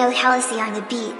No Halsey on the beat.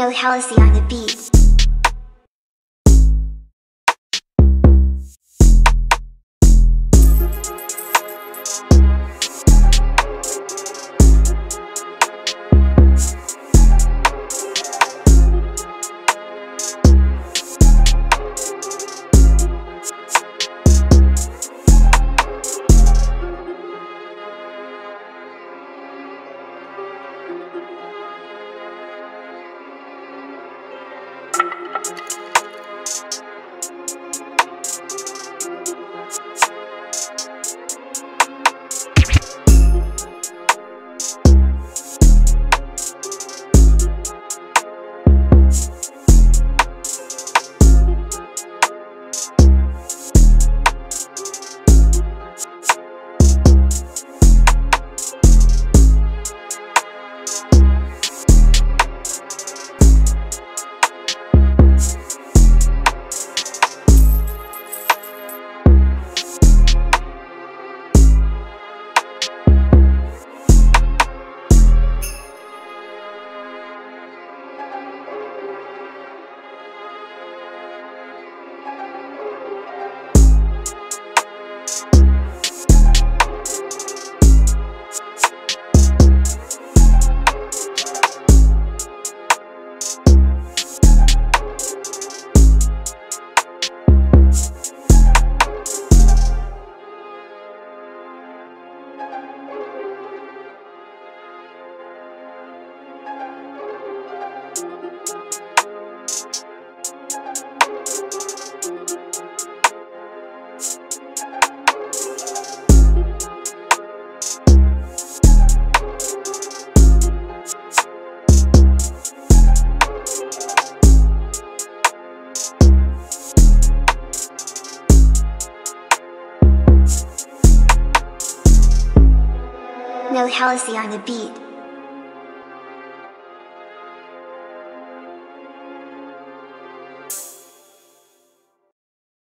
No Halsey on the beat. you. No Halsey on the beat.